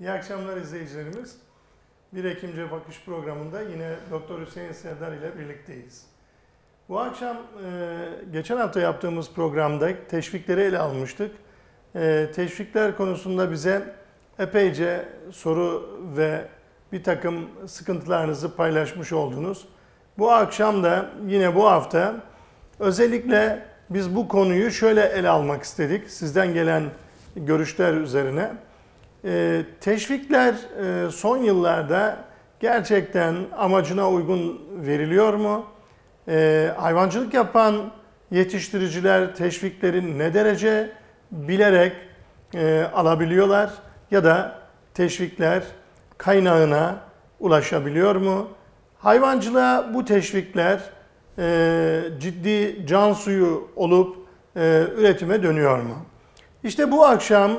İyi akşamlar izleyicilerimiz. 1 Ekimce Bakış programında yine Doktor Hüseyin Serdar ile birlikteyiz. Bu akşam e, geçen hafta yaptığımız programda teşvikleri ele almıştık. E, teşvikler konusunda bize epeyce soru ve bir takım sıkıntılarınızı paylaşmış oldunuz. Bu akşam da yine bu hafta özellikle biz bu konuyu şöyle ele almak istedik. Sizden gelen görüşler üzerine. Ee, teşvikler e, son yıllarda gerçekten amacına uygun veriliyor mu? Ee, hayvancılık yapan yetiştiriciler teşvikleri ne derece bilerek e, alabiliyorlar ya da teşvikler kaynağına ulaşabiliyor mu? Hayvancılığa bu teşvikler e, ciddi can suyu olup üretime dönüyor mu? İşte bu akşam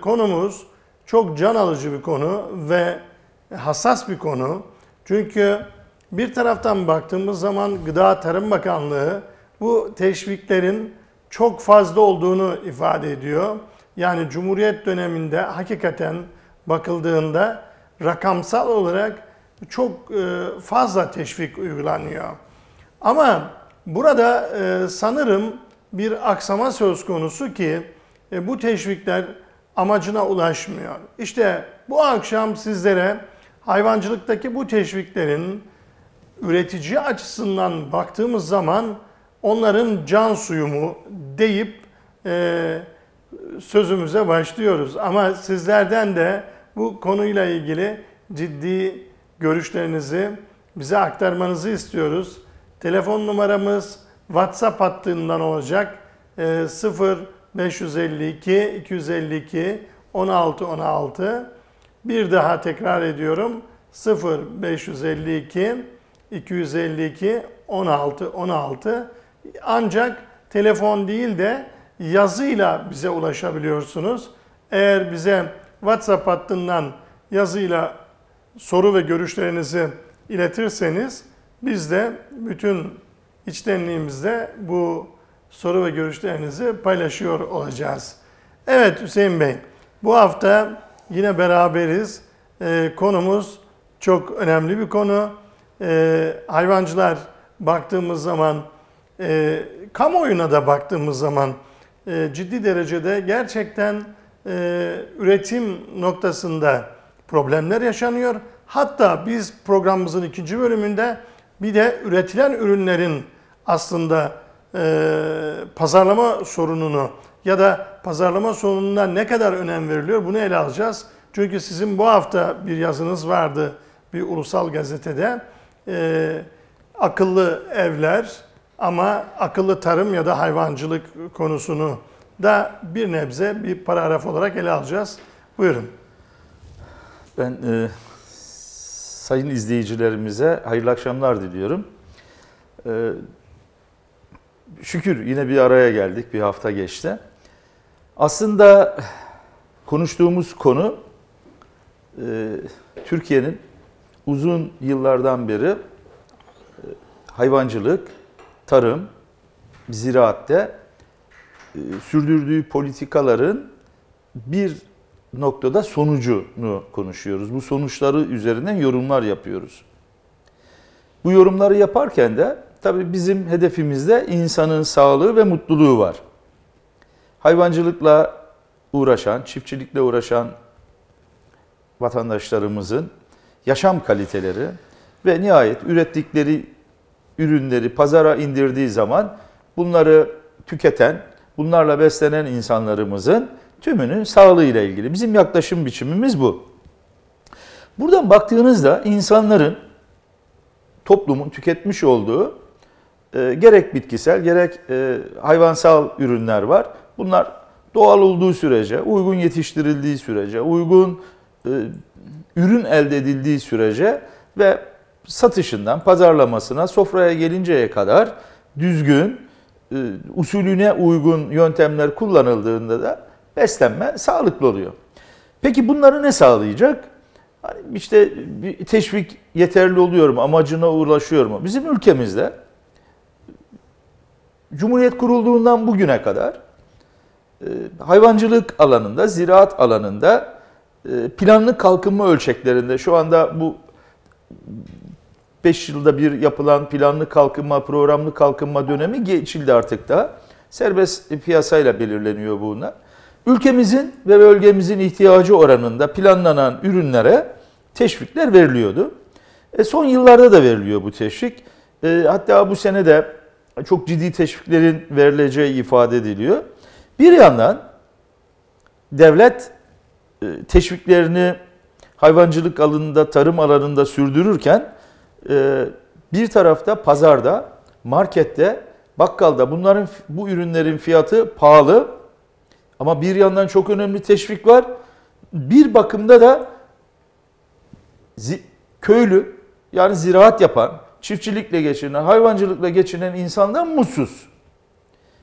konumuz çok can alıcı bir konu ve hassas bir konu. Çünkü bir taraftan baktığımız zaman Gıda Tarım Bakanlığı bu teşviklerin çok fazla olduğunu ifade ediyor. Yani Cumhuriyet döneminde hakikaten bakıldığında rakamsal olarak çok e, fazla teşvik uygulanıyor. Ama burada e, sanırım bir aksama söz konusu ki e, bu teşvikler amacına ulaşmıyor. İşte bu akşam sizlere hayvancılıktaki bu teşviklerin üretici açısından baktığımız zaman onların can suyu mu deyip e, sözümüze başlıyoruz. Ama sizlerden de bu konuyla ilgili ciddi görüşlerinizi bize aktarmanızı istiyoruz. Telefon numaramız WhatsApp hattından olacak. E, 0 552 252 16 16 bir daha tekrar ediyorum. 0 552 252 16 16 ancak telefon değil de yazıyla bize ulaşabiliyorsunuz. Eğer bize WhatsApp hattından yazıyla soru ve görüşlerinizi iletirseniz biz de bütün içtenliğimizde bu soru ve görüşlerinizi paylaşıyor olacağız. Evet Hüseyin Bey, bu hafta yine beraberiz. Ee, konumuz çok önemli bir konu. Ee, hayvancılar baktığımız zaman, e, kamuoyuna da baktığımız zaman e, ciddi derecede gerçekten e, üretim noktasında problemler yaşanıyor. Hatta biz programımızın ikinci bölümünde bir de üretilen ürünlerin aslında e, pazarlama sorununu ya da pazarlama sorununa ne kadar önem veriliyor bunu ele alacağız. Çünkü sizin bu hafta bir yazınız vardı bir ulusal gazetede. E, akıllı evler ama akıllı tarım ya da hayvancılık konusunu da bir nebze bir paragraf olarak ele alacağız. Buyurun. Ben e, sayın izleyicilerimize hayırlı akşamlar diliyorum. E, şükür yine bir araya geldik. Bir hafta geçti. Aslında konuştuğumuz konu e, Türkiye'nin uzun yıllardan beri e, hayvancılık, tarım, ziraatte e, sürdürdüğü politikaların bir noktada sonucunu konuşuyoruz. Bu sonuçları üzerinden yorumlar yapıyoruz. Bu yorumları yaparken de Tabii bizim hedefimizde insanın sağlığı ve mutluluğu var. Hayvancılıkla uğraşan, çiftçilikle uğraşan vatandaşlarımızın yaşam kaliteleri ve nihayet ürettikleri ürünleri pazara indirdiği zaman bunları tüketen, bunlarla beslenen insanlarımızın tümünün sağlığıyla ilgili. Bizim yaklaşım biçimimiz bu. Buradan baktığınızda insanların toplumun tüketmiş olduğu e, gerek bitkisel gerek e, hayvansal ürünler var. Bunlar doğal olduğu sürece, uygun yetiştirildiği sürece, uygun e, ürün elde edildiği sürece ve satışından pazarlamasına, sofraya gelinceye kadar düzgün, e, usulüne uygun yöntemler kullanıldığında da beslenme sağlıklı oluyor. Peki bunları ne sağlayacak? Hani işte bir teşvik yeterli oluyor mu? Amacına ulaşıyor mu? Bizim ülkemizde Cumhuriyet kurulduğundan bugüne kadar e, hayvancılık alanında, ziraat alanında e, planlı kalkınma ölçeklerinde şu anda bu 5 yılda bir yapılan planlı kalkınma, programlı kalkınma dönemi geçildi artık da. Serbest piyasayla belirleniyor bunlar. Ülkemizin ve bölgemizin ihtiyacı oranında planlanan ürünlere teşvikler veriliyordu. E son yıllarda da veriliyor bu teşvik. E, hatta bu sene de çok ciddi teşviklerin verileceği ifade ediliyor. Bir yandan devlet e, teşviklerini hayvancılık alanında, tarım alanında sürdürürken e, bir tarafta pazarda, markette, bakkalda bunların bu ürünlerin fiyatı pahalı ama bir yandan çok önemli teşvik var. Bir bakımda da köylü yani ziraat yapan, çiftçilikle geçinen, hayvancılıkla geçinen insandan mutsuz.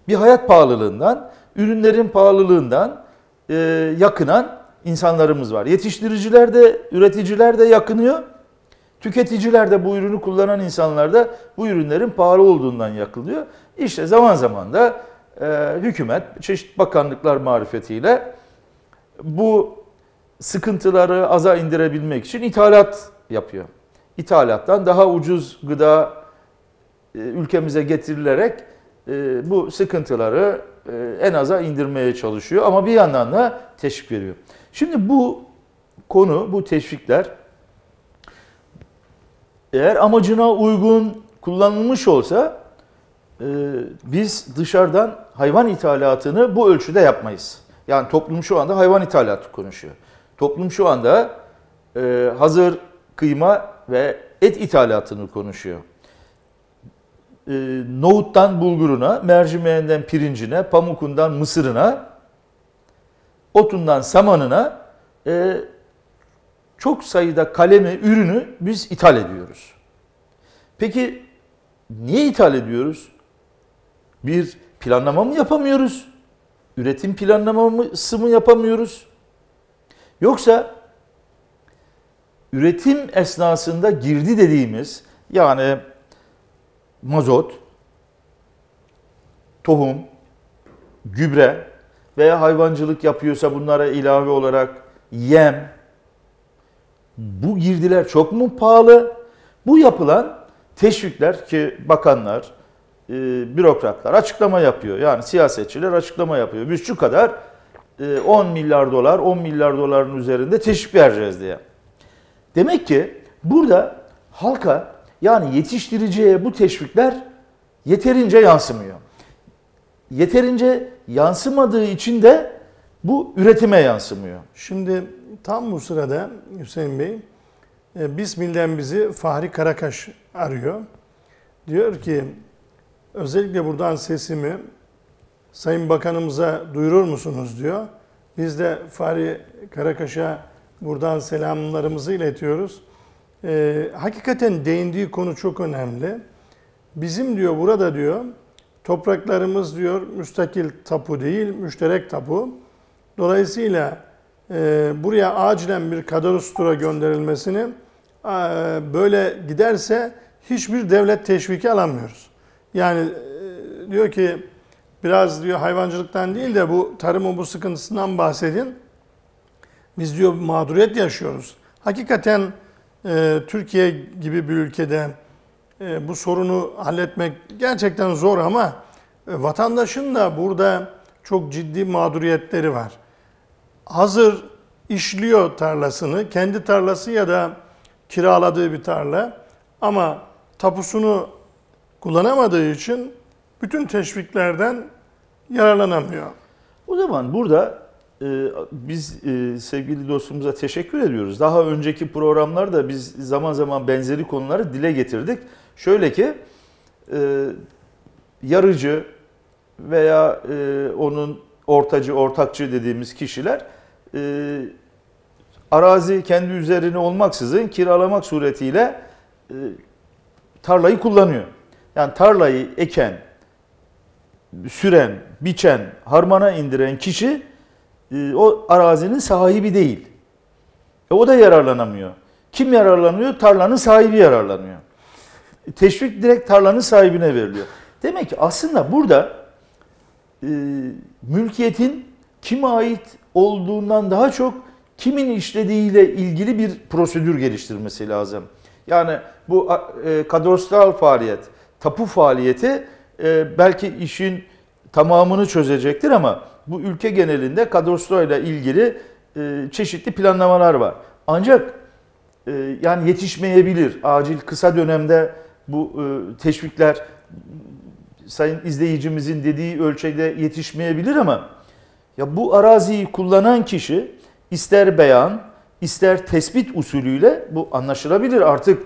Bir hayat pahalılığından, ürünlerin pahalılığından e, yakınan insanlarımız var. Yetiştiriciler de, üreticiler de yakınıyor. Tüketiciler de bu ürünü kullanan insanlar da bu ürünlerin pahalı olduğundan yakılıyor. İşte zaman zaman da e, hükümet çeşitli bakanlıklar marifetiyle bu sıkıntıları aza indirebilmek için ithalat yapıyor. İthalattan daha ucuz gıda e, ülkemize getirilerek e, bu sıkıntıları e, en aza indirmeye çalışıyor ama bir yandan da teşvik veriyor. Şimdi bu konu, bu teşvikler eğer amacına uygun kullanılmış olsa biz dışarıdan hayvan ithalatını bu ölçüde yapmayız. Yani toplum şu anda hayvan ithalatı konuşuyor. Toplum şu anda hazır kıyma ve et ithalatını konuşuyor. E, nohuttan bulguruna, mercimeğinden pirincine, pamukundan mısırına, otundan samanına e, çok sayıda kalemi, ürünü biz ithal ediyoruz. Peki niye ithal ediyoruz? Bir planlama mı yapamıyoruz? Üretim planlaması mı yapamıyoruz? Yoksa üretim esnasında girdi dediğimiz yani mazot, tohum, gübre veya hayvancılık yapıyorsa bunlara ilave olarak yem, bu girdiler çok mu pahalı? Bu yapılan teşvikler ki bakanlar, e, bürokratlar açıklama yapıyor. Yani siyasetçiler açıklama yapıyor. Biz şu kadar e, 10 milyar dolar, 10 milyar doların üzerinde teşvik vereceğiz diye. Demek ki burada halka yani yetiştiriciye bu teşvikler yeterince yansımıyor. Yeterince yansımadığı için de bu üretime yansımıyor. Şimdi tam bu sırada Hüseyin Bey, e, Bismillah bizi Fahri Karakaş arıyor. Diyor ki, özellikle buradan sesimi Sayın Bakanımıza duyurur musunuz diyor. Biz de Fahri Karakaş'a buradan selamlarımızı iletiyoruz. E, hakikaten değindiği konu çok önemli. Bizim diyor burada diyor topraklarımız diyor müstakil tapu değil müşterek tapu. Dolayısıyla e, buraya acilen bir kadastro gönderilmesini e, böyle giderse hiçbir devlet teşviki alamıyoruz. Yani e, diyor ki biraz diyor hayvancılıktan değil de bu tarımın bu sıkıntısından bahsedin. Biz diyor mağduriyet yaşıyoruz. Hakikaten e, Türkiye gibi bir ülkede e, bu sorunu halletmek gerçekten zor ama e, vatandaşın da burada çok ciddi mağduriyetleri var. Hazır işliyor tarlasını, kendi tarlası ya da kiraladığı bir tarla ama tapusunu kullanamadığı için bütün teşviklerden yararlanamıyor. O zaman burada biz e, sevgili dostumuza teşekkür ediyoruz. Daha önceki programlarda biz zaman zaman benzeri konuları dile getirdik. Şöyle ki e, yarıcı veya e, onun ortacı, ortakçı dediğimiz kişiler e, arazi kendi üzerine olmaksızın kiralamak suretiyle e, tarlayı kullanıyor. Yani tarlayı eken, süren, biçen, harmana indiren kişi e, o arazinin sahibi değil. E, o da yararlanamıyor. Kim yararlanıyor? Tarlanın sahibi yararlanıyor. E, Teşvik direkt tarlanın sahibine veriliyor. Demek ki aslında burada e, mülkiyetin kime ait olduğundan daha çok kimin işlediğiyle ilgili bir prosedür geliştirmesi lazım. Yani bu e, kadastral faaliyet, tapu faaliyeti e, belki işin tamamını çözecektir ama bu ülke genelinde ile ilgili e, çeşitli planlamalar var. Ancak e, yani yetişmeyebilir. Acil kısa dönemde bu e, teşvikler sayın izleyicimizin dediği ölçüde yetişmeyebilir ama ya bu araziyi kullanan kişi ister beyan, ister tespit usulüyle bu anlaşılabilir. Artık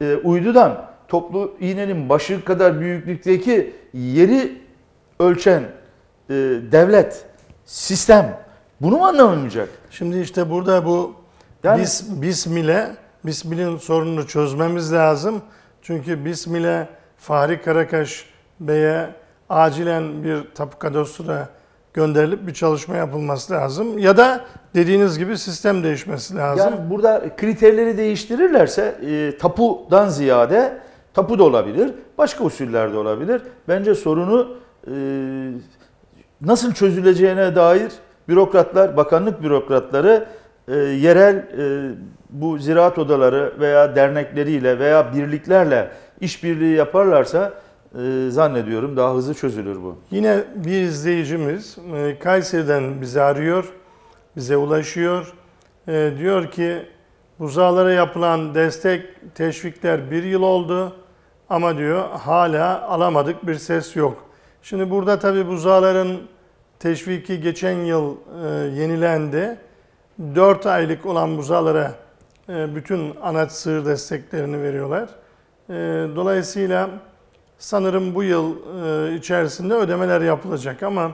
e, uydudan toplu iğnenin başı kadar büyüklükteki yeri ölçen e, devlet, sistem bunu mu anlamamayacak? Şimdi işte burada bu Yani- bis, Bismil'e, Bismil'in sorununu çözmemiz lazım. Çünkü Bismil'e Fahri Karakaş Bey'e acilen bir tapu kadastroya gönderilip bir çalışma yapılması lazım. Ya da dediğiniz gibi sistem değişmesi lazım. Yani burada kriterleri değiştirirlerse e, tapudan ziyade tapu da olabilir, başka usuller de olabilir. Bence sorunu e, nasıl çözüleceğine dair bürokratlar, bakanlık bürokratları e, yerel e, bu ziraat odaları veya dernekleriyle veya birliklerle işbirliği yaparlarsa e, zannediyorum daha hızlı çözülür bu. Yine bir izleyicimiz e, Kayseri'den bizi arıyor, bize ulaşıyor. E, Diyor ki buzağlara yapılan destek, teşvikler bir yıl oldu ama diyor hala alamadık bir ses yok. Şimdi burada tabi buzağların teşviki geçen yıl e, yenilendi. 4 aylık olan buzağlara e, bütün anaç sığır desteklerini veriyorlar. E, Dolayısıyla Sanırım bu yıl e, içerisinde ödemeler yapılacak ama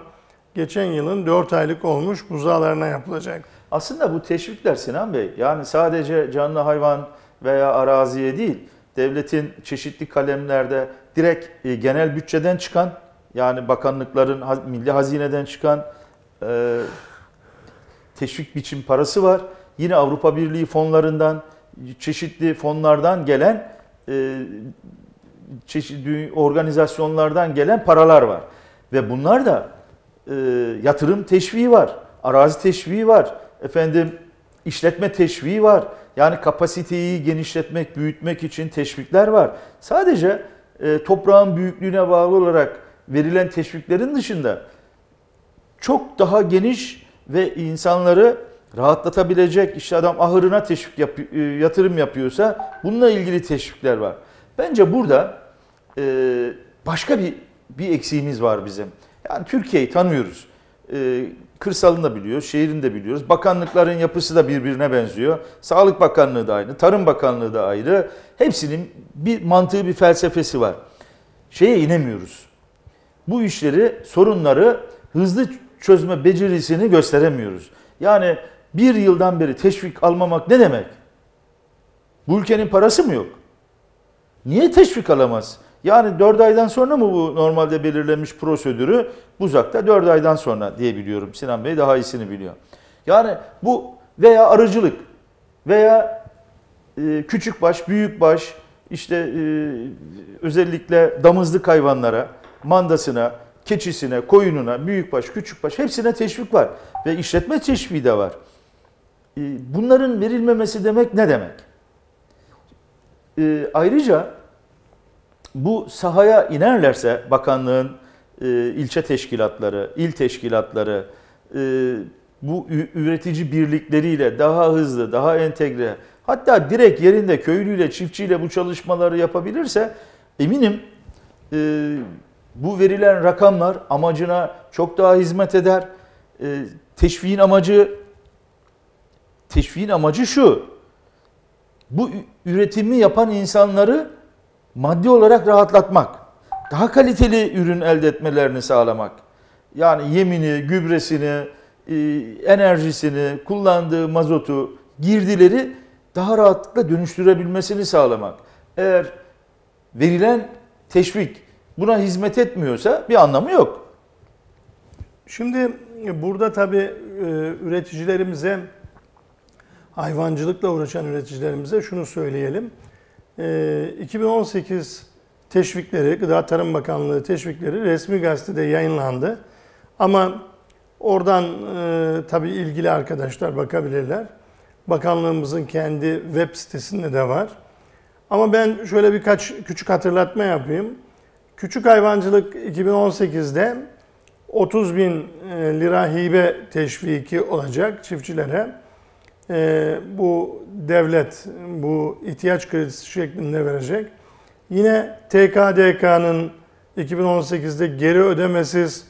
geçen yılın 4 aylık olmuş buzağlarına yapılacak. Aslında bu teşvikler Sinan Bey yani sadece canlı hayvan veya araziye değil devletin çeşitli kalemlerde direkt e, genel bütçeden çıkan yani bakanlıkların milli hazineden çıkan e, teşvik biçim parası var. Yine Avrupa Birliği fonlarından çeşitli fonlardan gelen e, çeşitli organizasyonlardan gelen paralar var. Ve bunlar da e, yatırım teşviği var, arazi teşviği var, efendim işletme teşviği var. Yani kapasiteyi genişletmek, büyütmek için teşvikler var. Sadece e, toprağın büyüklüğüne bağlı olarak verilen teşviklerin dışında çok daha geniş ve insanları rahatlatabilecek işte adam ahırına teşvik yap, e, yatırım yapıyorsa bununla ilgili teşvikler var. Bence burada e, başka bir bir eksiğimiz var bizim. Yani Türkiye'yi tanıyoruz. E, kırsalını da biliyoruz, şehrini de biliyoruz. Bakanlıkların yapısı da birbirine benziyor. Sağlık Bakanlığı da aynı, Tarım Bakanlığı da ayrı. Hepsinin bir mantığı, bir felsefesi var. Şeye inemiyoruz. Bu işleri, sorunları hızlı çözme becerisini gösteremiyoruz. Yani bir yıldan beri teşvik almamak ne demek? Bu ülkenin parası mı yok? Niye teşvik alamaz? Yani 4 aydan sonra mı bu normalde belirlenmiş prosedürü? Buzak'ta 4 aydan sonra diye biliyorum. Sinan Bey daha iyisini biliyor. Yani bu veya arıcılık veya e, küçük baş, büyük baş, işte e, özellikle damızlık hayvanlara, mandasına, keçisine, koyununa, büyükbaş, küçükbaş hepsine teşvik var. Ve işletme teşviği de var. E, bunların verilmemesi demek ne demek? E, ayrıca bu sahaya inerlerse bakanlığın e, ilçe teşkilatları, il teşkilatları e, bu üretici birlikleriyle daha hızlı, daha entegre hatta direkt yerinde köylüyle, çiftçiyle bu çalışmaları yapabilirse eminim e, bu verilen rakamlar amacına çok daha hizmet eder. E, teşviğin amacı teşviğin amacı şu. Bu üretimi yapan insanları maddi olarak rahatlatmak. Daha kaliteli ürün elde etmelerini sağlamak. Yani yemini, gübresini, e, enerjisini, kullandığı mazotu, girdileri daha rahatlıkla dönüştürebilmesini sağlamak. Eğer verilen teşvik buna hizmet etmiyorsa bir anlamı yok. Şimdi burada tabii e, üreticilerimize, hayvancılıkla uğraşan üreticilerimize şunu söyleyelim. E, 2018 teşvikleri, Gıda Tarım Bakanlığı teşvikleri resmi gazetede yayınlandı. Ama oradan e, tabii ilgili arkadaşlar bakabilirler. bakanlığımızın kendi web sitesinde de var. Ama ben şöyle birkaç küçük hatırlatma yapayım. Küçük hayvancılık 2018'de 30 bin e, lira hibe teşviki olacak çiftçilere. E, bu devlet bu ihtiyaç kredisi şeklinde verecek. Yine TKDK'nın 2018'de geri ödemesiz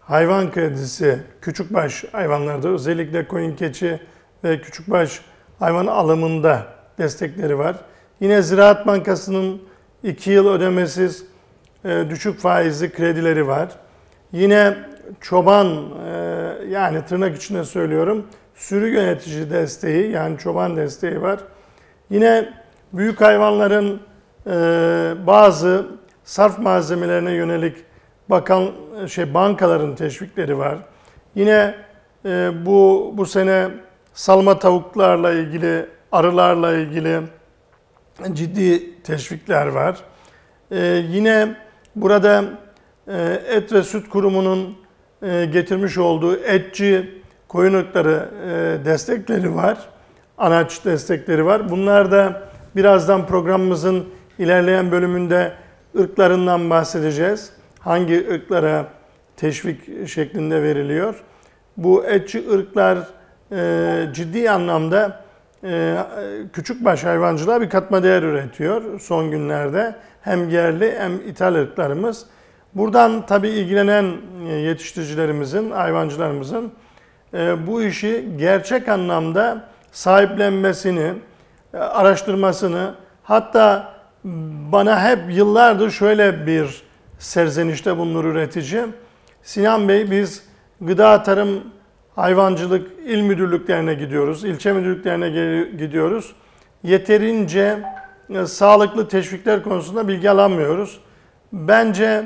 hayvan kredisi küçükbaş hayvanlarda özellikle koyun keçi ve küçükbaş hayvan alımında destekleri var. Yine Ziraat Bankası'nın 2 yıl ödemesiz düşük faizli kredileri var. Yine çoban e, yani tırnak içinde söylüyorum sürü yönetici desteği yani çoban desteği var. Yine büyük hayvanların e, bazı sarf malzemelerine yönelik bakan şey bankaların teşvikleri var. Yine e, bu bu sene salma tavuklarla ilgili, arılarla ilgili ciddi teşvikler var. E, yine burada e, Et ve Süt Kurumu'nun e, getirmiş olduğu etçi koyun ırkları e, destekleri var. Anaç destekleri var. Bunlar da birazdan programımızın ilerleyen bölümünde ırklarından bahsedeceğiz. Hangi ırklara teşvik şeklinde veriliyor. Bu etçi ırklar ciddi anlamda küçükbaş hayvancılığa bir katma değer üretiyor son günlerde. Hem yerli hem ithal ırklarımız. Buradan tabii ilgilenen e, yetiştiricilerimizin, hayvancılarımızın e, bu işi gerçek anlamda sahiplenmesini, e, araştırmasını, hatta bana hep yıllardır şöyle bir serzenişte bulunur üretici. Sinan Bey biz gıda tarım hayvancılık il müdürlüklerine gidiyoruz, ilçe müdürlüklerine gidiyoruz. Yeterince sağlıklı teşvikler konusunda bilgi alamıyoruz. Bence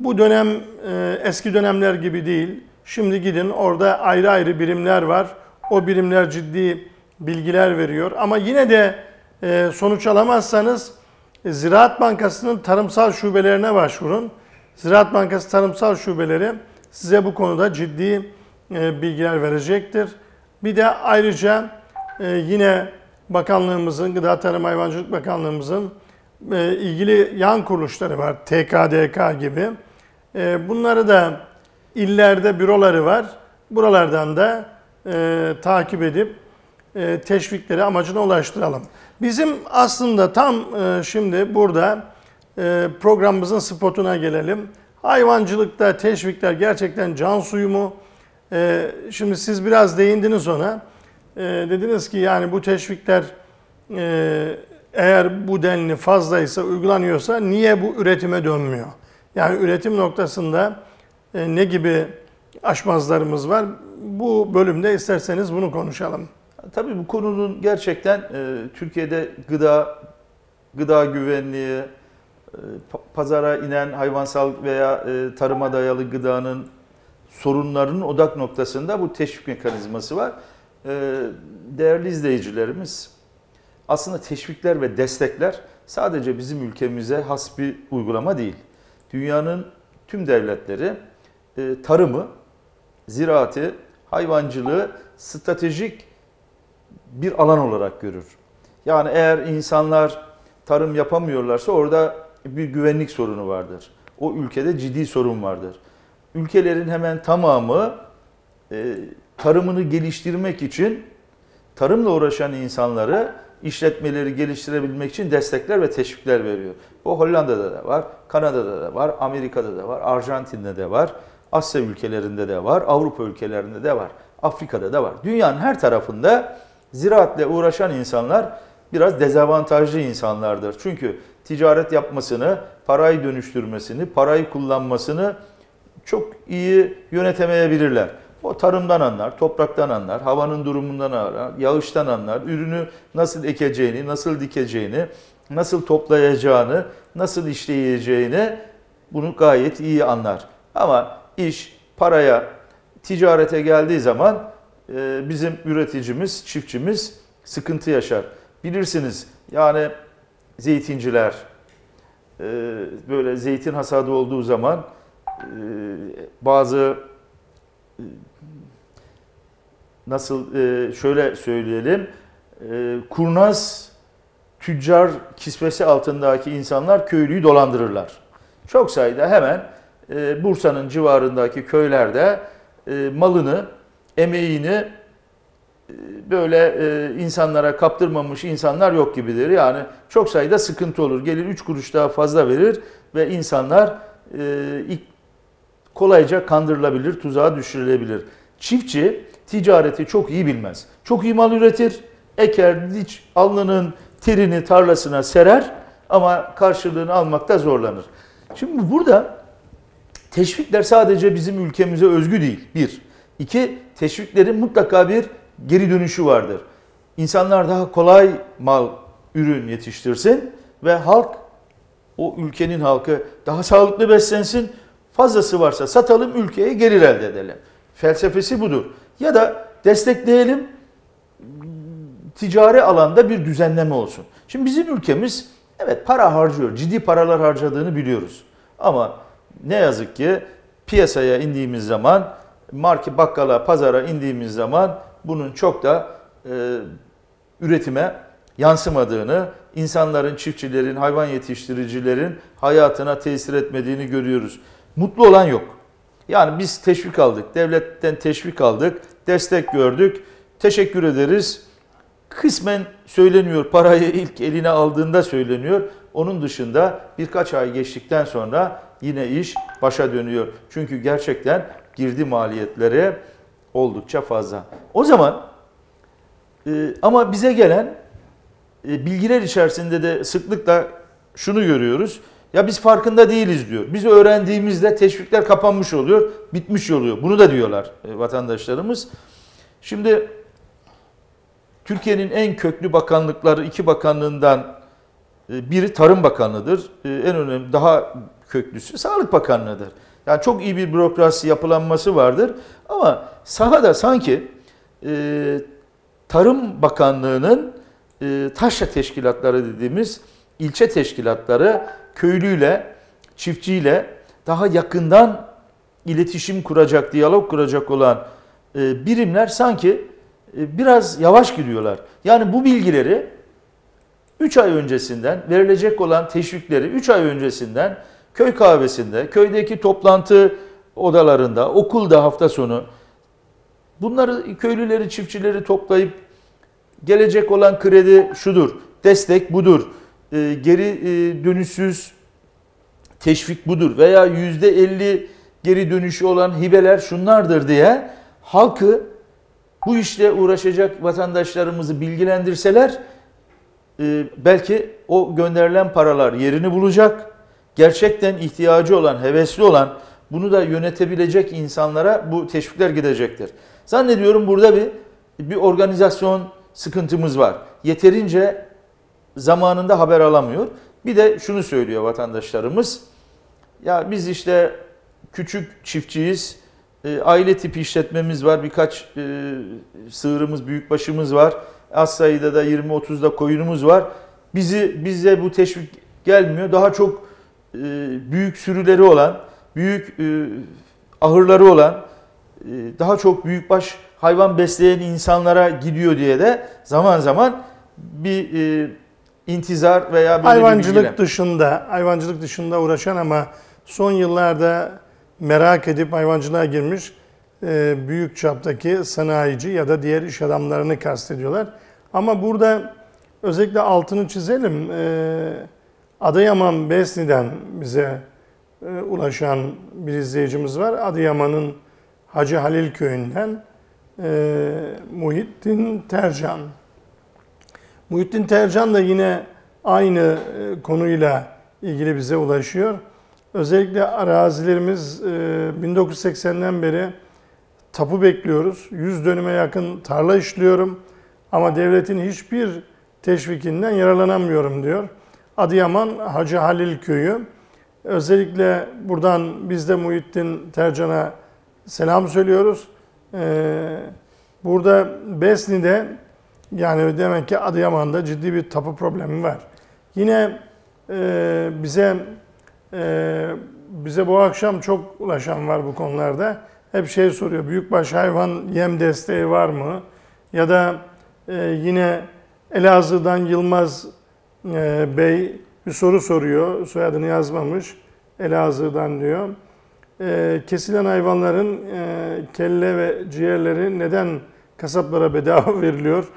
bu dönem e, eski dönemler gibi değil. Şimdi gidin orada ayrı ayrı birimler var. O birimler ciddi bilgiler veriyor. Ama yine de e, sonuç alamazsanız e, Ziraat Bankası'nın tarımsal şubelerine başvurun. Ziraat Bankası tarımsal şubeleri size bu konuda ciddi e, bilgiler verecektir. Bir de ayrıca e, yine bakanlığımızın, Gıda Tarım Hayvancılık Bakanlığımızın ilgili yan kuruluşları var. TKDK gibi. Bunları da illerde büroları var. Buralardan da takip edip teşvikleri amacına ulaştıralım. Bizim aslında tam şimdi burada programımızın spotuna gelelim. Hayvancılıkta teşvikler gerçekten can suyu mu? Şimdi siz biraz değindiniz ona. Dediniz ki yani bu teşvikler eğer bu denli fazlaysa, uygulanıyorsa niye bu üretime dönmüyor? Yani üretim noktasında ne gibi aşmazlarımız var? Bu bölümde isterseniz bunu konuşalım. Tabii bu konunun gerçekten e, Türkiye'de gıda, gıda güvenliği, e, pazara inen hayvansal veya e, tarıma dayalı gıdanın sorunlarının odak noktasında bu teşvik mekanizması var. E, değerli izleyicilerimiz, aslında teşvikler ve destekler sadece bizim ülkemize has bir uygulama değil. Dünyanın tüm devletleri e, tarımı, ziraati, hayvancılığı stratejik bir alan olarak görür. Yani eğer insanlar tarım yapamıyorlarsa orada bir güvenlik sorunu vardır. O ülkede ciddi sorun vardır. Ülkelerin hemen tamamı e, tarımını geliştirmek için tarımla uğraşan insanları işletmeleri geliştirebilmek için destekler ve teşvikler veriyor. Bu Hollanda'da da var, Kanada'da da var, Amerika'da da var, Arjantin'de de var, Asya ülkelerinde de var, Avrupa ülkelerinde de var, Afrika'da da var. Dünyanın her tarafında ziraatle uğraşan insanlar biraz dezavantajlı insanlardır. Çünkü ticaret yapmasını, parayı dönüştürmesini, parayı kullanmasını çok iyi yönetemeyebilirler. O tarımdan anlar, topraktan anlar, havanın durumundan anlar, yağıştan anlar, ürünü nasıl ekeceğini, nasıl dikeceğini, nasıl toplayacağını, nasıl işleyeceğini bunu gayet iyi anlar. Ama iş paraya, ticarete geldiği zaman e, bizim üreticimiz, çiftçimiz sıkıntı yaşar. Bilirsiniz yani zeytinciler e, böyle zeytin hasadı olduğu zaman e, bazı nasıl şöyle söyleyelim e, kurnaz tüccar kisvesi altındaki insanlar köylüyü dolandırırlar. Çok sayıda hemen e, Bursa'nın civarındaki köylerde e, malını, emeğini e, böyle e, insanlara kaptırmamış insanlar yok gibidir. Yani çok sayıda sıkıntı olur. Gelir 3 kuruş daha fazla verir ve insanlar e, kolayca kandırılabilir, tuzağa düşürülebilir. Çiftçi ticareti çok iyi bilmez. Çok iyi mal üretir, eker, diç, alnının terini tarlasına serer ama karşılığını almakta zorlanır. Şimdi burada teşvikler sadece bizim ülkemize özgü değil. Bir. İki, teşviklerin mutlaka bir geri dönüşü vardır. İnsanlar daha kolay mal, ürün yetiştirsin ve halk, o ülkenin halkı daha sağlıklı beslensin. Fazlası varsa satalım, ülkeye gelir elde edelim. Felsefesi budur. Ya da destekleyelim, ticari alanda bir düzenleme olsun. Şimdi bizim ülkemiz evet para harcıyor, ciddi paralar harcadığını biliyoruz. Ama ne yazık ki piyasaya indiğimiz zaman, market bakkala, pazara indiğimiz zaman bunun çok da e, üretime yansımadığını, insanların, çiftçilerin, hayvan yetiştiricilerin hayatına tesir etmediğini görüyoruz. Mutlu olan yok. Yani biz teşvik aldık, devletten teşvik aldık, destek gördük. Teşekkür ederiz. Kısmen söyleniyor, parayı ilk eline aldığında söyleniyor. Onun dışında birkaç ay geçtikten sonra yine iş başa dönüyor. Çünkü gerçekten girdi maliyetleri oldukça fazla. O zaman e, ama bize gelen e, bilgiler içerisinde de sıklıkla şunu görüyoruz. Ya biz farkında değiliz diyor. Biz öğrendiğimizde teşvikler kapanmış oluyor, bitmiş oluyor. Bunu da diyorlar e, vatandaşlarımız. Şimdi Türkiye'nin en köklü bakanlıkları iki bakanlığından e, biri Tarım Bakanlığı'dır. E, En önemli, daha köklüsü Sağlık Bakanlığı'dır. Yani çok iyi bir bürokrasi yapılanması vardır. Ama sahada sanki e, Tarım Bakanlığı'nın e, taşra teşkilatları dediğimiz ilçe teşkilatları köylüyle, çiftçiyle daha yakından iletişim kuracak, diyalog kuracak olan e, birimler sanki e, biraz yavaş gidiyorlar. Yani bu bilgileri 3 ay öncesinden verilecek olan teşvikleri 3 ay öncesinden köy kahvesinde, köydeki toplantı odalarında, okulda hafta sonu bunları köylüleri, çiftçileri toplayıp gelecek olan kredi şudur, destek budur, e, geri e, dönüşsüz teşvik budur veya yüzde elli geri dönüşü olan hibeler şunlardır diye halkı bu işle uğraşacak vatandaşlarımızı bilgilendirseler e, belki o gönderilen paralar yerini bulacak. Gerçekten ihtiyacı olan, hevesli olan, bunu da yönetebilecek insanlara bu teşvikler gidecektir. Zannediyorum burada bir bir organizasyon sıkıntımız var. Yeterince zamanında haber alamıyor. Bir de şunu söylüyor vatandaşlarımız. Ya biz işte küçük çiftçiyiz. E, aile tipi işletmemiz var. Birkaç e, sığırımız, büyükbaşımız var. Az sayıda da 20-30 da koyunumuz var. Bizi bize bu teşvik gelmiyor. Daha çok e, büyük sürüleri olan, büyük e, ahırları olan, e, daha çok büyükbaş hayvan besleyen insanlara gidiyor diye de zaman zaman bir e, intizar veya böyle bir hayvancılık bilgilen- dışında, hayvancılık dışında uğraşan ama son yıllarda merak edip hayvancılığa girmiş e, büyük çaptaki sanayici ya da diğer iş adamlarını kastediyorlar. Ama burada özellikle altını çizelim. E, Adıyaman Besni'den bize e, ulaşan bir izleyicimiz var. Adıyaman'ın Hacı Halil köyünden e, Muhittin Tercan. Muhittin Tercan da yine aynı e, konuyla ilgili bize ulaşıyor. Özellikle arazilerimiz e, 1980'den beri tapu bekliyoruz. 100 dönüme yakın tarla işliyorum ama devletin hiçbir teşvikinden yararlanamıyorum diyor. Adıyaman Hacı Halil Köyü. Özellikle buradan biz de Muhittin Tercan'a selam söylüyoruz. Ee, burada Besni'de yani demek ki Adıyaman'da ciddi bir tapu problemi var. Yine e, bize e, bize bu akşam çok ulaşan var bu konularda. Hep şey soruyor, büyükbaş hayvan yem desteği var mı? Ya da e, yine Elazığ'dan Yılmaz e, Bey bir soru soruyor. Soyadını yazmamış. Elazığ'dan diyor. E, kesilen hayvanların e, kelle ve ciğerleri neden kasaplara bedava veriliyor?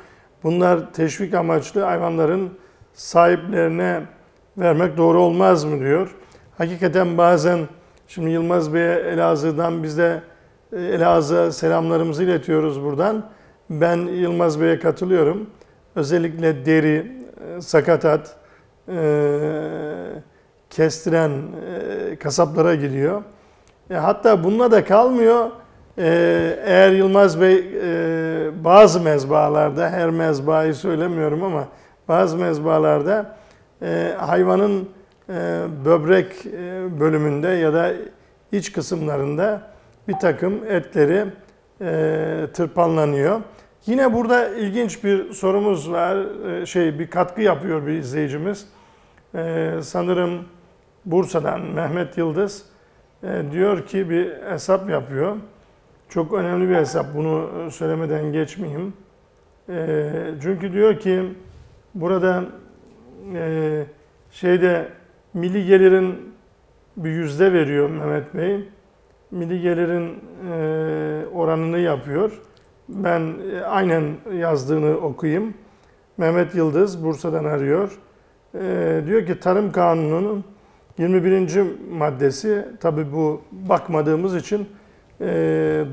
Bunlar teşvik amaçlı hayvanların sahiplerine vermek doğru olmaz mı diyor. Hakikaten bazen şimdi Yılmaz Bey'e Elazığ'dan biz de e, Elazığ'a selamlarımızı iletiyoruz buradan. Ben Yılmaz Bey'e katılıyorum. Özellikle deri, e, sakatat, e, kestiren kasaplara gidiyor. Hatta bununla da kalmıyor. E, eğer Yılmaz Bey e, bazı mezbalarda, her mezbayı söylemiyorum ama bazı mezbalarda e, hayvanın e, böbrek bölümünde ya da iç kısımlarında bir takım etleri tırpanlanıyor. Yine burada ilginç bir sorumuz var. Şey bir katkı yapıyor bir izleyicimiz. Sanırım Bursa'dan Mehmet Yıldız diyor ki bir hesap yapıyor. Çok önemli bir hesap. Bunu söylemeden geçmeyeyim. E, çünkü diyor ki burada e, şeyde milli gelirin bir yüzde veriyor Mehmet Bey. Milli gelirin e, oranını yapıyor. Ben e, aynen yazdığını okuyayım. Mehmet Yıldız Bursa'dan arıyor. E, diyor ki Tarım Kanunu'nun 21. maddesi tabi bu bakmadığımız için e,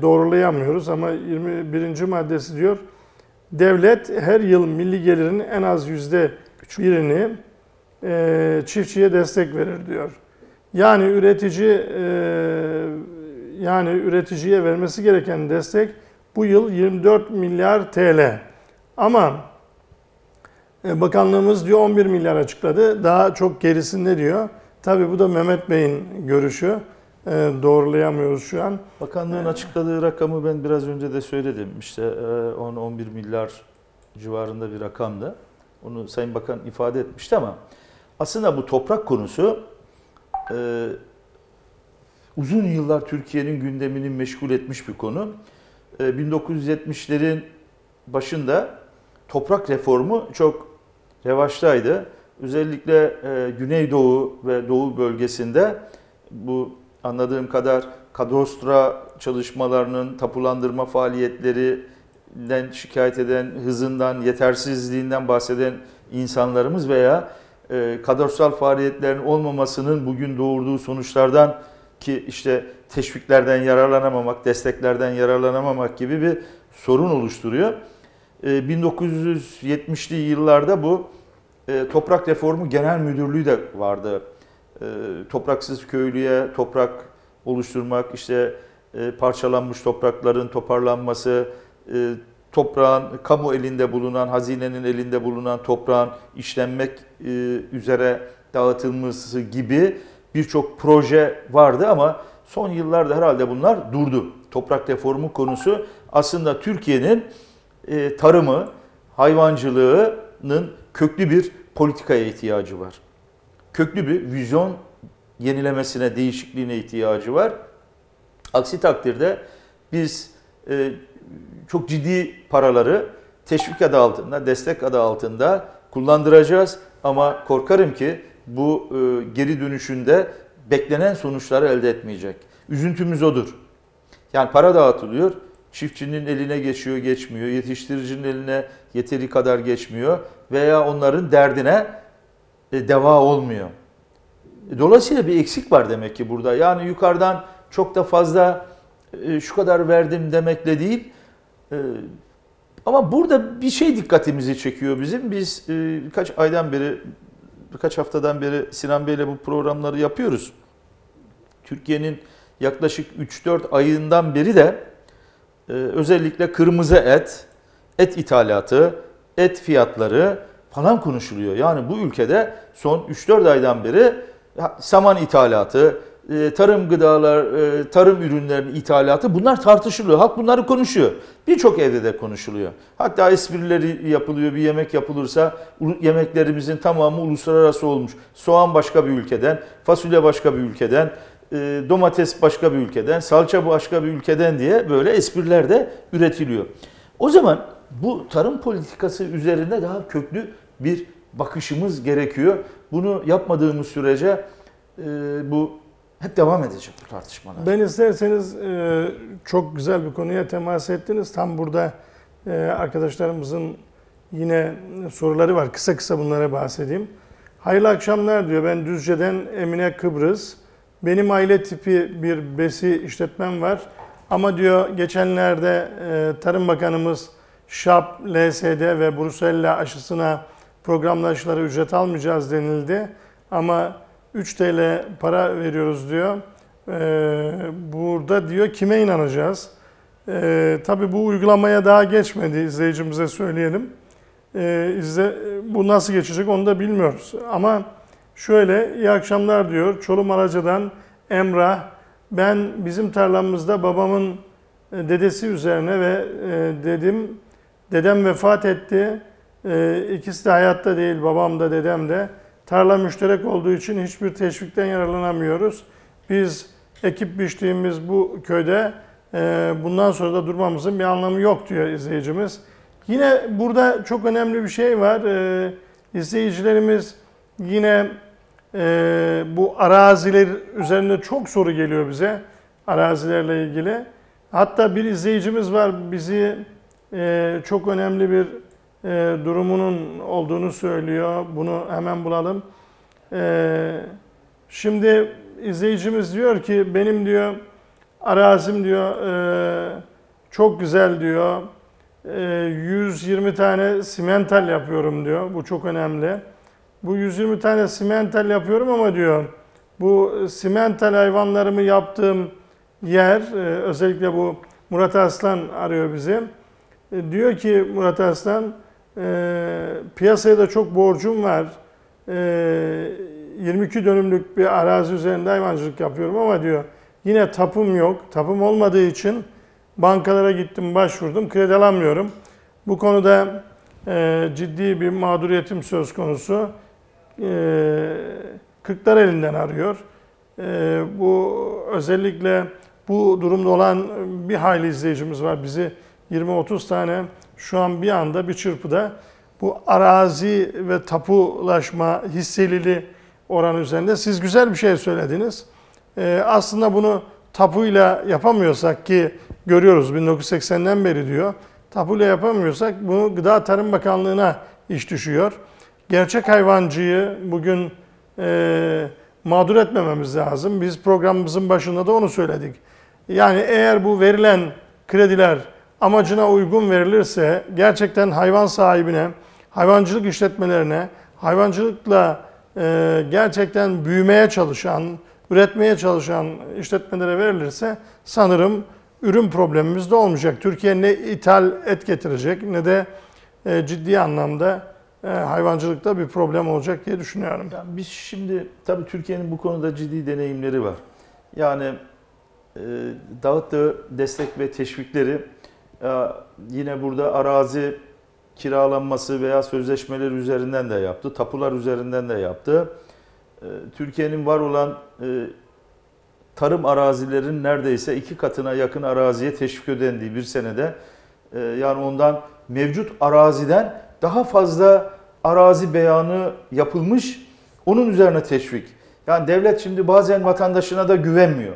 doğrulayamıyoruz ama 21. maddesi diyor devlet her yıl milli gelirin en az yüzde birini e, çiftçiye destek verir diyor. Yani üretici e, yani üreticiye vermesi gereken destek bu yıl 24 milyar TL. Ama e, bakanlığımız diyor 11 milyar açıkladı. Daha çok gerisinde diyor. Tabii bu da Mehmet Bey'in görüşü. E, doğrulayamıyoruz şu an. Bakanlığın açıkladığı rakamı ben biraz önce de söyledim. İşte e, 10-11 milyar civarında bir rakamdı. Onu Sayın Bakan ifade etmişti ama aslında bu toprak konusu e, uzun yıllar Türkiye'nin gündemini meşgul etmiş bir konu. E, 1970'lerin başında toprak reformu çok revaçtaydı. Özellikle e, Güneydoğu ve Doğu bölgesinde bu anladığım kadar kadastro çalışmalarının tapulandırma faaliyetlerinden şikayet eden, hızından, yetersizliğinden bahseden insanlarımız veya e, kadastral faaliyetlerin olmamasının bugün doğurduğu sonuçlardan ki işte teşviklerden yararlanamamak, desteklerden yararlanamamak gibi bir sorun oluşturuyor. E, 1970'li yıllarda bu e, Toprak Reformu Genel Müdürlüğü de vardı. E, topraksız köylüye toprak oluşturmak, işte e, parçalanmış toprakların toparlanması, e, toprağın kamu elinde bulunan, hazinenin elinde bulunan toprağın işlenmek e, üzere dağıtılması gibi birçok proje vardı ama son yıllarda herhalde bunlar durdu. Toprak reformu konusu aslında Türkiye'nin tarımı, hayvancılığının köklü bir politikaya ihtiyacı var. Köklü bir vizyon yenilemesine, değişikliğine ihtiyacı var. Aksi takdirde biz e, çok ciddi paraları teşvik adı altında, destek adı altında kullandıracağız. Ama korkarım ki bu e, geri dönüşünde beklenen sonuçları elde etmeyecek. Üzüntümüz odur. Yani para dağıtılıyor, çiftçinin eline geçiyor, geçmiyor, yetiştiricinin eline yeteri kadar geçmiyor veya onların derdine e, deva olmuyor. Dolayısıyla bir eksik var demek ki burada. Yani yukarıdan çok da fazla e, şu kadar verdim demekle değil. E, ama burada bir şey dikkatimizi çekiyor bizim. Biz e, birkaç aydan beri, birkaç haftadan beri Sinan Bey'le bu programları yapıyoruz. Türkiye'nin yaklaşık 3-4 ayından beri de özellikle kırmızı et, et ithalatı, et fiyatları falan konuşuluyor. Yani bu ülkede son 3-4 aydan beri saman ithalatı, e, tarım gıdalar, e, tarım ürünlerinin ithalatı bunlar tartışılıyor. Halk bunları konuşuyor. Birçok evde de konuşuluyor. Hatta esprileri yapılıyor. Bir yemek yapılırsa yemeklerimizin tamamı uluslararası olmuş. Soğan başka bir ülkeden, fasulye başka bir ülkeden, e, domates başka bir ülkeden, salça başka bir ülkeden diye böyle espriler de üretiliyor. O zaman bu tarım politikası üzerinde daha köklü bir bakışımız gerekiyor. Bunu yapmadığımız sürece e, bu hep devam edecek bu tartışmalar. Ben isterseniz e, çok güzel bir konuya temas ettiniz. Tam burada e, arkadaşlarımızın yine soruları var. Kısa kısa bunlara bahsedeyim. Hayırlı akşamlar diyor. Ben Düzce'den Emine Kıbrıs. Benim aile tipi bir besi işletmem var. Ama diyor geçenlerde e, Tarım Bakanımız ŞAP, LSD ve Brusella aşısına programlı aşılara ücret almayacağız denildi. Ama 3 TL para veriyoruz diyor. Ee, burada diyor kime inanacağız? Ee, tabii bu uygulamaya daha geçmedi izleyicimize söyleyelim. Ee, bu nasıl geçecek onu da bilmiyoruz. Ama şöyle iyi akşamlar diyor Çorum Aracı'dan Emrah. Ben bizim tarlamızda babamın e, dedesi üzerine ve e, dedim dedem vefat etti. E, ikisi de hayatta değil babam da dedem de. Tarla müşterek olduğu için hiçbir teşvikten yararlanamıyoruz. Biz ekip biçtiğimiz bu köyde e, bundan sonra da durmamızın bir anlamı yok diyor izleyicimiz. Yine burada çok önemli bir şey var. E, izleyicilerimiz yine e, bu araziler üzerinde çok soru geliyor bize. Arazilerle ilgili. Hatta bir izleyicimiz var bizi e, çok önemli bir e, durumunun olduğunu söylüyor. Bunu hemen bulalım. E, şimdi izleyicimiz diyor ki benim diyor arazim diyor e, çok güzel diyor. E, 120 tane simental yapıyorum diyor. Bu çok önemli. Bu 120 tane simental yapıyorum ama diyor bu simental hayvanlarımı yaptığım yer e, özellikle bu Murat Aslan arıyor bizi. E, diyor ki Murat Aslan e, piyasaya da çok borcum var. E, 22 dönümlük bir arazi üzerinde hayvancılık yapıyorum ama diyor yine tapum yok. Tapum olmadığı için bankalara gittim başvurdum kredi alamıyorum. Bu konuda e, ciddi bir mağduriyetim söz konusu. E, Kırklar elinden arıyor. E, bu özellikle bu durumda olan bir hayli izleyicimiz var. Bizi 20-30 tane şu an bir anda bir çırpıda bu arazi ve tapulaşma hisselili oran üzerinde siz güzel bir şey söylediniz. Ee, aslında bunu tapuyla yapamıyorsak ki görüyoruz 1980'den beri diyor. Tapuyla yapamıyorsak bunu Gıda Tarım Bakanlığı'na iş düşüyor. Gerçek hayvancıyı bugün e, mağdur etmememiz lazım. Biz programımızın başında da onu söyledik. Yani eğer bu verilen krediler amacına uygun verilirse gerçekten hayvan sahibine, hayvancılık işletmelerine, hayvancılıkla e, gerçekten büyümeye çalışan, üretmeye çalışan işletmelere verilirse sanırım ürün problemimiz de olmayacak. Türkiye ne ithal et getirecek ne de e, ciddi anlamda e, hayvancılıkta bir problem olacak diye düşünüyorum. Yani biz şimdi tabii Türkiye'nin bu konuda ciddi deneyimleri var. Yani e, dağıttığı destek ve teşvikleri yine burada arazi kiralanması veya sözleşmeler üzerinden de yaptı, tapular üzerinden de yaptı. E, Türkiye'nin var olan e, tarım arazilerin neredeyse iki katına yakın araziye teşvik ödendiği bir senede e, yani ondan mevcut araziden daha fazla arazi beyanı yapılmış onun üzerine teşvik. Yani devlet şimdi bazen vatandaşına da güvenmiyor.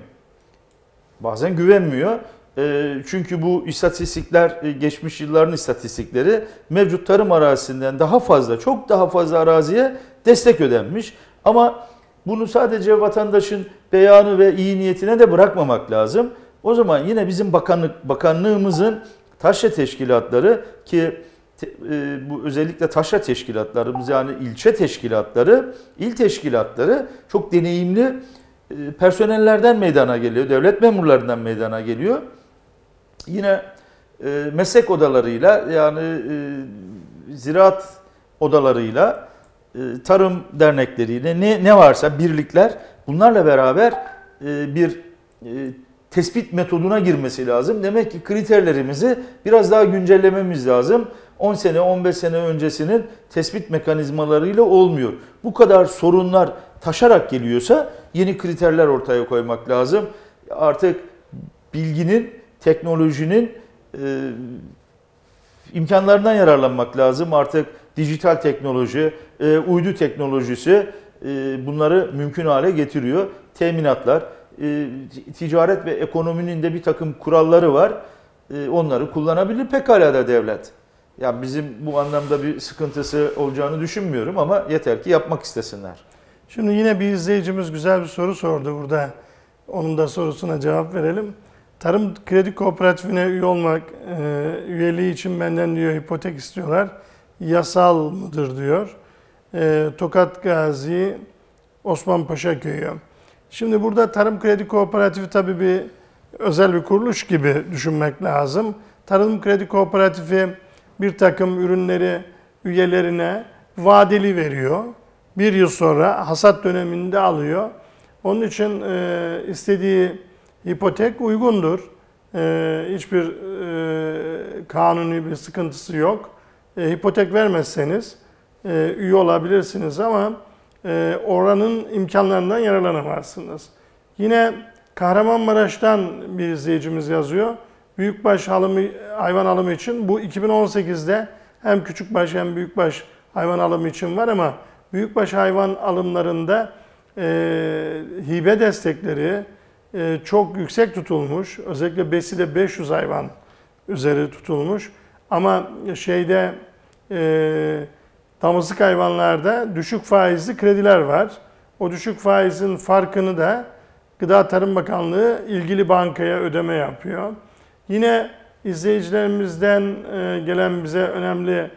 Bazen güvenmiyor. E, Çünkü bu istatistikler e, geçmiş yılların istatistikleri mevcut tarım arazisinden daha fazla, çok daha fazla araziye destek ödenmiş. Ama bunu sadece vatandaşın beyanı ve iyi niyetine de bırakmamak lazım. O zaman yine bizim bakanlık bakanlığımızın taşra teşkilatları ki e, bu özellikle taşra teşkilatlarımız yani ilçe teşkilatları, il teşkilatları çok deneyimli e, personellerden meydana geliyor, devlet memurlarından meydana geliyor. Yine e, meslek odalarıyla yani e, ziraat odalarıyla, e, tarım dernekleriyle ne, ne varsa birlikler bunlarla beraber e, bir e, tespit metoduna girmesi lazım. Demek ki kriterlerimizi biraz daha güncellememiz lazım. 10 sene 15 sene öncesinin tespit mekanizmalarıyla olmuyor. Bu kadar sorunlar taşarak geliyorsa yeni kriterler ortaya koymak lazım. Artık bilginin, teknolojinin e, imkanlarından yararlanmak lazım. Artık dijital teknoloji, e, uydu teknolojisi e, bunları mümkün hale getiriyor. Teminatlar, e, ticaret ve ekonominin de bir takım kuralları var. E, onları kullanabilir pekala da devlet. Ya bizim bu anlamda bir sıkıntısı olacağını düşünmüyorum ama yeter ki yapmak istesinler. Şimdi yine bir izleyicimiz güzel bir soru sordu burada. Onun da sorusuna cevap verelim. Tarım Kredi Kooperatifine üye olmak, e, üyeliği için benden diyor ipotek istiyorlar. Yasal mıdır diyor. E, Tokat Gazi, Osman Paşa Köyü. Şimdi burada Tarım Kredi Kooperatifi tabii bir özel bir kuruluş gibi düşünmek lazım. Tarım Kredi Kooperatifi bir takım ürünleri üyelerine vadeli veriyor. Bir yıl sonra hasat döneminde alıyor. Onun için e, istediği hipotek uygundur. E, hiçbir e, kanuni bir sıkıntısı yok. E, hipotek vermezseniz e, üye olabilirsiniz ama e, oranın imkanlarından yararlanamazsınız. Yine Kahramanmaraş'tan bir izleyicimiz yazıyor. Büyükbaş alımı, hayvan alımı için bu 2018'de hem küçükbaş hem büyükbaş hayvan alımı için var ama büyükbaş hayvan alımlarında e, hibe destekleri çok yüksek tutulmuş. Özellikle beside 500 hayvan üzeri tutulmuş. Ama şeyde e, damızlık hayvanlarda düşük faizli krediler var. O düşük faizin farkını da Gıda Tarım Bakanlığı ilgili bankaya ödeme yapıyor. Yine izleyicilerimizden e, gelen bize önemli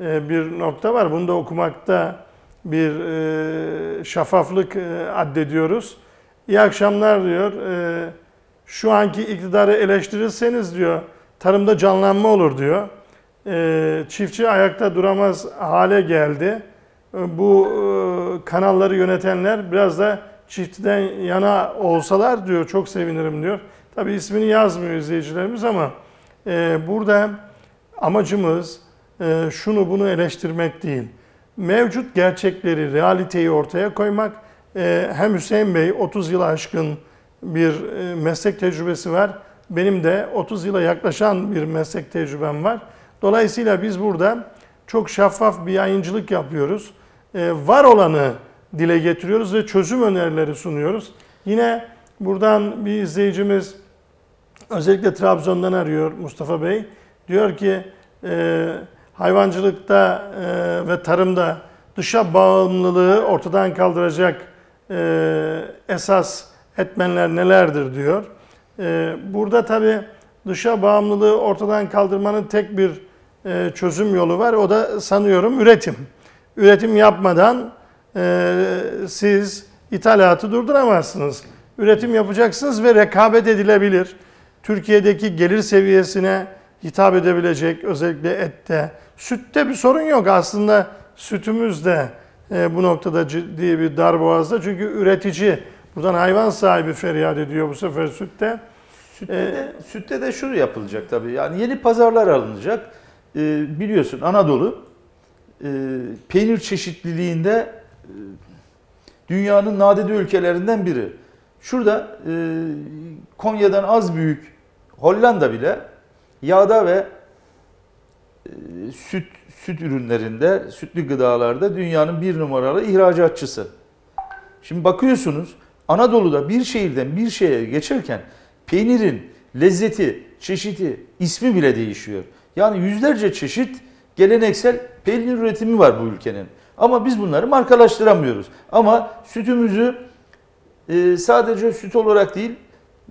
e, bir nokta var. Bunu da okumakta bir e, şeffaflık e, addediyoruz. İyi akşamlar diyor. E, Şu anki iktidarı eleştirirseniz diyor tarımda canlanma olur diyor. E, Çiftçi ayakta duramaz hale geldi. E, Bu e, kanalları yönetenler biraz da çiftçiden yana olsalar diyor çok sevinirim diyor. Tabi ismini yazmıyor izleyicilerimiz ama e, burada amacımız e, şunu bunu eleştirmek değil. Mevcut gerçekleri, realiteyi ortaya koymak. E, hem Hüseyin Bey 30 yıl aşkın bir e, meslek tecrübesi var. Benim de 30 yıla yaklaşan bir meslek tecrübem var. Dolayısıyla biz burada çok şeffaf bir yayıncılık yapıyoruz. E, var olanı dile getiriyoruz ve çözüm önerileri sunuyoruz. Yine buradan bir izleyicimiz özellikle Trabzon'dan arıyor Mustafa Bey. Diyor ki e, hayvancılıkta e, ve tarımda dışa bağımlılığı ortadan kaldıracak e, esas etmenler nelerdir diyor. E, burada tabi dışa bağımlılığı ortadan kaldırmanın tek bir e, çözüm yolu var. O da sanıyorum üretim. Üretim yapmadan e, siz ithalatı durduramazsınız. Üretim yapacaksınız ve rekabet edilebilir. Türkiye'deki gelir seviyesine hitap edebilecek özellikle ette. Sütte bir sorun yok aslında sütümüz de e, bu noktada ciddi bir darboğazda. Çünkü üretici buradan hayvan sahibi feryat ediyor bu sefer sütte. Sütte de, sütte de şu yapılacak tabii. Yani yeni pazarlar alınacak. Ee, biliyorsun Anadolu e, peynir çeşitliliğinde e, dünyanın nadide ülkelerinden biri. Şurada e, Konya'dan az büyük Hollanda bile yağda ve e, süt süt ürünlerinde, sütlü gıdalarda dünyanın bir numaralı ihracatçısı. Şimdi bakıyorsunuz Anadolu'da bir şehirden bir şehre geçerken peynirin lezzeti, çeşidi, ismi bile değişiyor. Yani yüzlerce çeşit geleneksel peynir üretimi var bu ülkenin. Ama biz bunları markalaştıramıyoruz. Ama sütümüzü e, sadece süt olarak değil,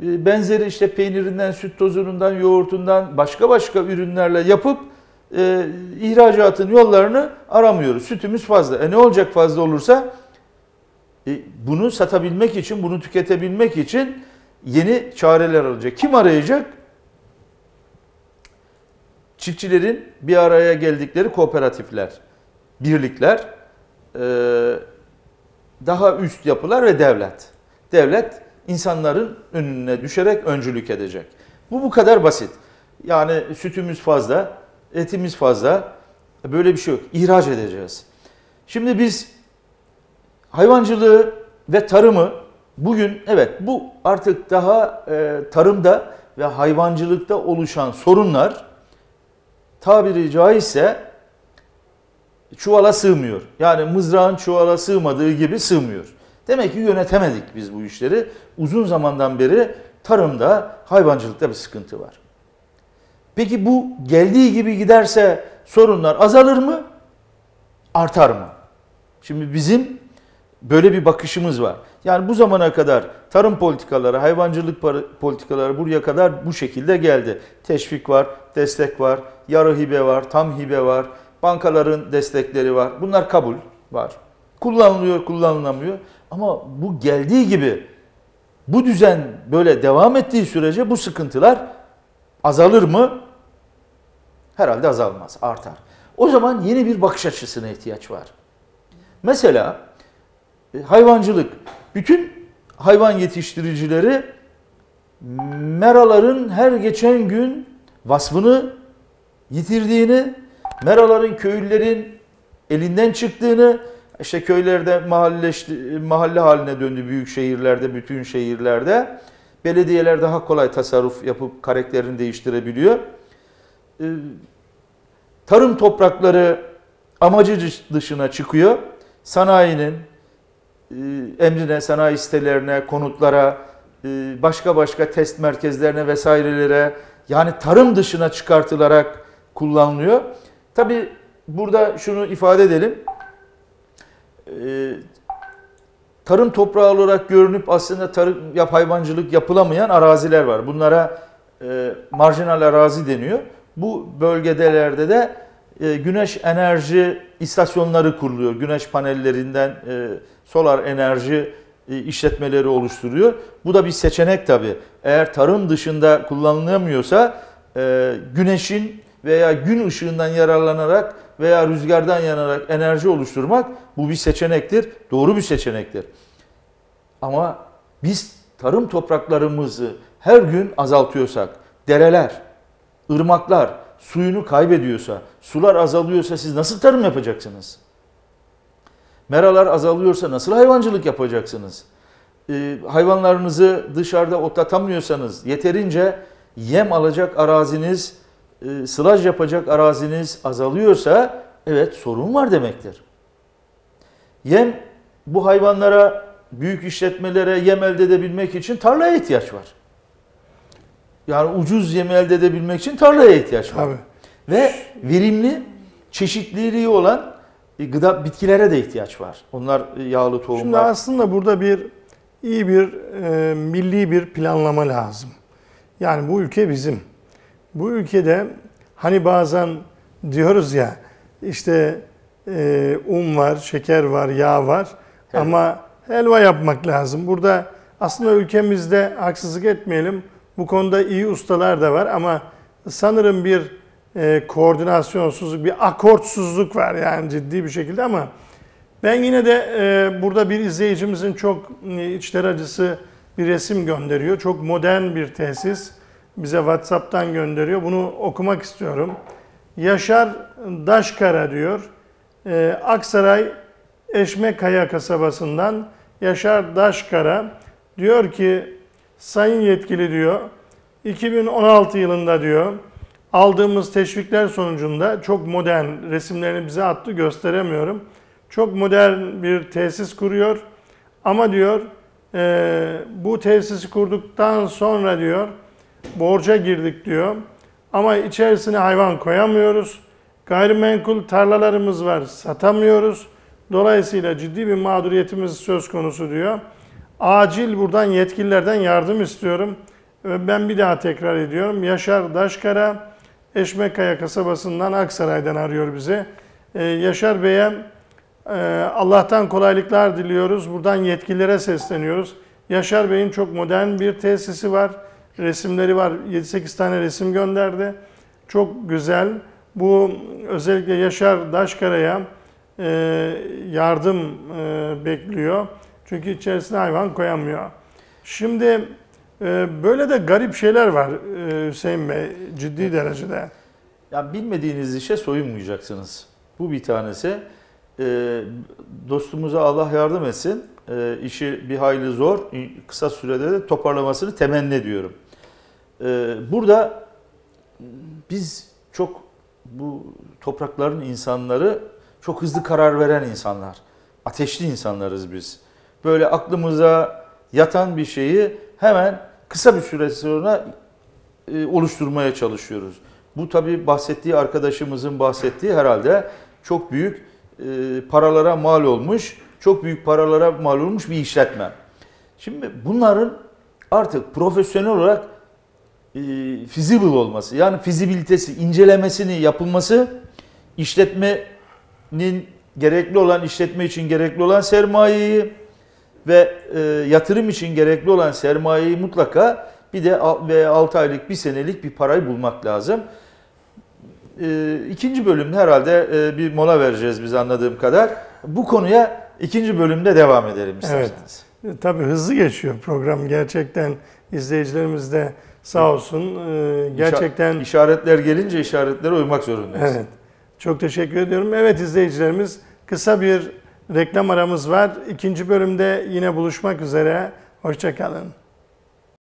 e, benzeri işte peynirinden, süt tozundan, yoğurtundan başka başka ürünlerle yapıp e, ihracatın yollarını aramıyoruz. Sütümüz fazla. E ne olacak fazla olursa? E, bunu satabilmek için, bunu tüketebilmek için yeni çareler alacak. Kim arayacak? Çiftçilerin bir araya geldikleri kooperatifler, birlikler, e, daha üst yapılar ve devlet. Devlet insanların önüne düşerek öncülük edecek. Bu bu kadar basit. Yani sütümüz fazla, etimiz fazla. Böyle bir şey yok. İhraç edeceğiz. Şimdi biz hayvancılığı ve tarımı bugün evet bu artık daha e, tarımda ve hayvancılıkta oluşan sorunlar tabiri caizse çuvala sığmıyor. Yani mızrağın çuvala sığmadığı gibi sığmıyor. Demek ki yönetemedik biz bu işleri. Uzun zamandan beri tarımda, hayvancılıkta bir sıkıntı var. Peki bu geldiği gibi giderse sorunlar azalır mı? Artar mı? Şimdi bizim böyle bir bakışımız var. Yani bu zamana kadar tarım politikaları, hayvancılık politikaları buraya kadar bu şekilde geldi. Teşvik var, destek var, yarı hibe var, tam hibe var, bankaların destekleri var. Bunlar kabul var. Kullanılıyor, kullanılamıyor. Ama bu geldiği gibi bu düzen böyle devam ettiği sürece bu sıkıntılar azalır mı? Herhalde azalmaz, artar. O zaman yeni bir bakış açısına ihtiyaç var. Mesela e, hayvancılık. Bütün hayvan yetiştiricileri meraların her geçen gün vasfını yitirdiğini, meraların köylülerin elinden çıktığını, işte köylerde mahalleşti, mahalle haline döndü büyük şehirlerde, bütün şehirlerde. Belediyeler daha kolay tasarruf yapıp karakterini değiştirebiliyor. Ee, Tarım toprakları amacı dışına çıkıyor. Sanayinin e, emrine, sanayi sitelerine, konutlara, e, başka başka test merkezlerine vesairelere yani tarım dışına çıkartılarak kullanılıyor. Tabi burada şunu ifade edelim. E, Tarım toprağı olarak görünüp aslında tarım yap hayvancılık yapılamayan araziler var. Bunlara e, marjinal arazi deniyor. Bu bölgelerde de e, güneş enerji istasyonları kuruluyor. Güneş panellerinden e, solar enerji e, işletmeleri oluşturuyor. Bu da bir seçenek tabii. Eğer tarım dışında kullanılamıyorsa e, güneşin veya gün ışığından yararlanarak veya rüzgardan yanarak enerji oluşturmak bu bir seçenektir. Doğru bir seçenektir. Ama biz tarım topraklarımızı her gün azaltıyorsak, dereler, ırmaklar suyunu kaybediyorsa, sular azalıyorsa siz nasıl tarım yapacaksınız? Meralar azalıyorsa nasıl hayvancılık yapacaksınız? Ee, hayvanlarınızı dışarıda otlatamıyorsanız, yeterince yem alacak araziniz, e, sılaj yapacak araziniz azalıyorsa evet sorun var demektir. Yem bu hayvanlara, büyük işletmelere yem elde edebilmek için tarlaya ihtiyaç var. Yani ucuz yem elde edebilmek için tarlaya ihtiyaç var. Tabii. Ve verimli, çeşitliliği olan e, gıda bitkilere de ihtiyaç var. Onlar e, yağlı Şimdi tohumlar. aslında burada bir iyi bir e, milli bir planlama lazım. Yani bu ülke bizim. Bu ülkede hani bazen diyoruz ya işte e, un var, şeker var, yağ var Evet. ama helva yapmak lazım. Burada aslında ülkemizde haksızlık etmeyelim. Bu konuda iyi ustalar da var ama sanırım bir e, koordinasyonsuzluk, bir akortsuzluk var yani ciddi bir şekilde ama ben yine de e, burada bir izleyicimizin çok e, içler acısı bir resim gönderiyor. Çok modern bir tesis. Bize WhatsApp'tan gönderiyor. Bunu okumak istiyorum. Yaşar Daşkara diyor. E, Aksaray Eşmekaya kasabasından Yaşar Daşkara diyor ki sayın yetkili diyor 2016 yılında diyor aldığımız teşvikler sonucunda çok modern resimlerini bize attı gösteremiyorum. Çok modern bir tesis kuruyor. Ama diyor e, bu tesisi kurduktan sonra diyor borca girdik diyor. Ama içerisine hayvan koyamıyoruz. Gayrimenkul tarlalarımız var satamıyoruz. Dolayısıyla ciddi bir mağduriyetimiz söz konusu diyor. Acil buradan yetkililerden yardım istiyorum. Ben bir daha tekrar ediyorum. Yaşar Daşkara Eşmekaya kasabasından Aksaray'dan arıyor bize. Ee, Yaşar Bey'e e, Allah'tan kolaylıklar diliyoruz. Buradan yetkililere sesleniyoruz. Yaşar Bey'in çok modern bir tesisi var. Resimleri var. 7-8 tane resim gönderdi. Çok güzel. Bu özellikle Yaşar Daşkara'ya e, yardım e, bekliyor. Çünkü içerisine hayvan koyamıyor. Şimdi e, böyle de garip şeyler var e, Hüseyin Bey ciddi derecede. Yani bilmediğiniz işe soyunmayacaksınız. Bu bir tanesi. Ee, dostumuza Allah yardım etsin. Ee, işi bir hayli zor. Kısa sürede de toparlamasını temenni ediyorum. Ee, burada biz çok bu toprakların insanları çok hızlı karar veren insanlar. Ateşli insanlarız biz. Böyle aklımıza yatan bir şeyi hemen kısa bir süre sonra e, oluşturmaya çalışıyoruz. Bu tabii bahsettiği arkadaşımızın bahsettiği herhalde çok büyük e, paralara mal olmuş, çok büyük paralara mal olmuş bir işletme. Şimdi bunların artık profesyonel olarak e, feasible olması, yani fizibilitesi, incelemesini yapılması, işletmenin gerekli olan, işletme için gerekli olan sermayeyi ve e, yatırım için gerekli olan sermayeyi mutlaka bir de ve 6 aylık, bir senelik bir parayı bulmak lazım. E, ikinci bölümde herhalde e, bir mola vereceğiz biz anladığım kadar. Bu konuya ikinci bölümde devam edelim isterseniz. E, Tabii hızlı geçiyor program gerçekten izleyicilerimiz de sağ olsun e, gerçekten İşaretler gelince işaretlere uymak zorundayız. evet çok teşekkür ediyorum. Evet izleyicilerimiz kısa bir reklam aramız var. İkinci bölümde yine buluşmak üzere. Hoşçakalın.